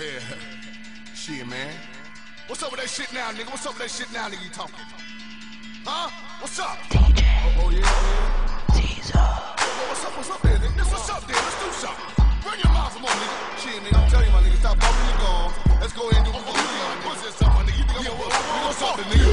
Yeah. Shit, man. What's up with that shit now, nigga? What's up with that shit now, nigga? You talking? Huh? What's up? DJ Oh, oh yeah, yeah. Caesar. What's up? What's up there, nigga? This what's up there? Let's do something. Bring your mouth, come on, nigga. Shit, nigga. I'm telling you, my nigga. Stop bumping your gums. Let's go ahead and do what we're gonna do. Pussy or something, my nigga. You think I'm gonna what's up, nigga?